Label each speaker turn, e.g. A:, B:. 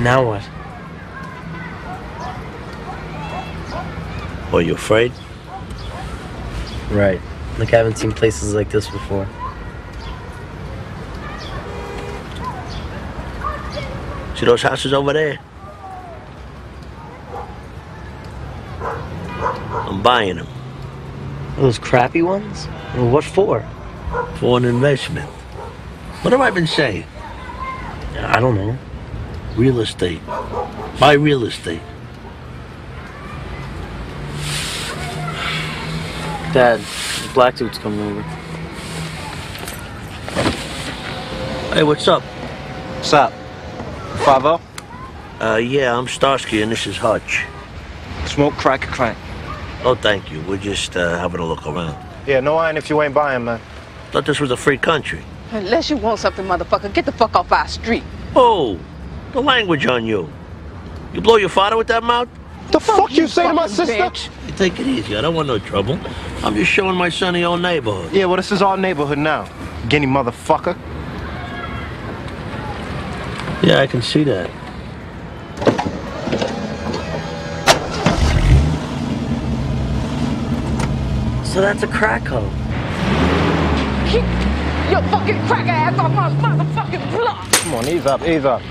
A: Now what?
B: Are you afraid?
A: Right. Like I haven't seen places like this before.
B: See those houses over there? I'm buying them
A: Those crappy ones? Well, what for?
B: for an investment. What have I been saying?
A: I don't know.
B: Real estate. Buy real estate.
A: Dad, black dude's coming over.
B: Hey, what's up?
C: What's up? Five
B: Uh, yeah, I'm Starsky and this is Hutch.
C: Smoke crack a crank.
B: Oh, thank you. We're just uh, having a look around.
D: Yeah, no iron if you ain't buying, man.
B: Thought this was a free country.
E: Unless you want something, motherfucker, get the fuck off our street.
B: Oh, the language on you. You blow your father with that mouth?
D: The fuck, you say to my sister?
E: bitch.
B: You take it easy. I don't want no trouble. I'm just showing my son the old neighborhood.
D: Yeah, well, this is our neighborhood now. Guinea motherfucker.
B: Yeah, I can see that.
A: So that's a crack hoe.
E: Keep your fucking crack ass off my motherfucking block.
D: Come on, ease up, ease up.